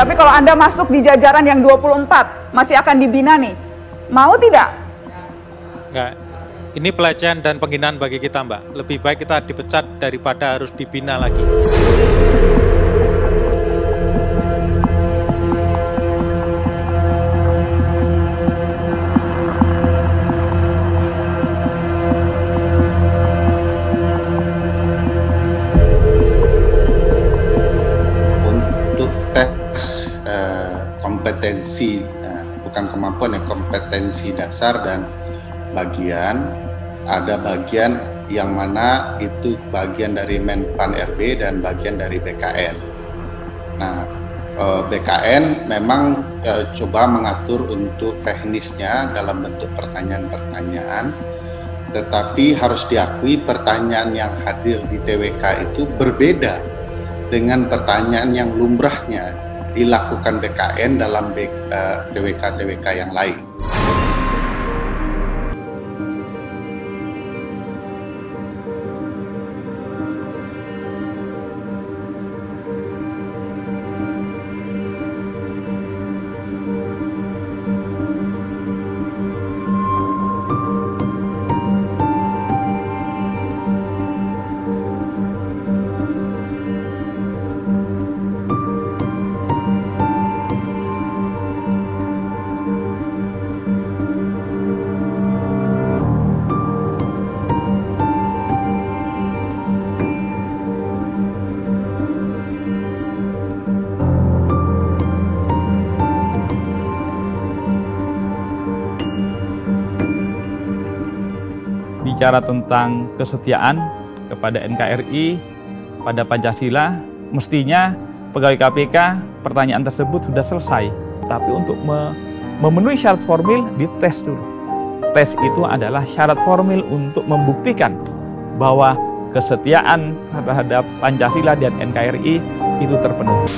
Tapi kalau Anda masuk di jajaran yang 24, masih akan dibina nih. Mau tidak? Enggak. Ini pelecehan dan penghinaan bagi kita, Mbak. Lebih baik kita dipecat daripada harus dibina lagi. Kompetensi eh, bukan kemampuan ya kompetensi dasar dan bagian ada bagian yang mana itu bagian dari Menpan RB dan bagian dari BKN. Nah, eh, BKN memang eh, coba mengatur untuk teknisnya dalam bentuk pertanyaan-pertanyaan, tetapi harus diakui pertanyaan yang hadir di TWK itu berbeda dengan pertanyaan yang lumrahnya dilakukan BKN dalam TWK-TWK yang lain. Bicara tentang kesetiaan kepada NKRI, pada Pancasila, mestinya pegawai KPK pertanyaan tersebut sudah selesai. Tapi untuk me memenuhi syarat formil, dites dulu. Tes itu adalah syarat formil untuk membuktikan bahwa kesetiaan terhadap Pancasila dan NKRI itu terpenuhi.